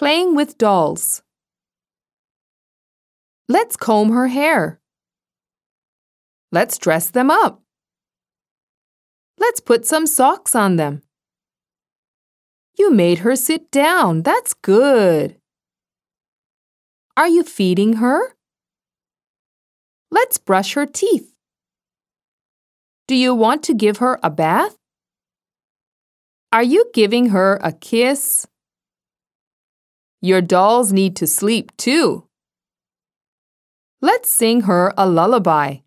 Playing with dolls. Let's comb her hair. Let's dress them up. Let's put some socks on them. You made her sit down. That's good. Are you feeding her? Let's brush her teeth. Do you want to give her a bath? Are you giving her a kiss? Your dolls need to sleep too. Let's sing her a lullaby.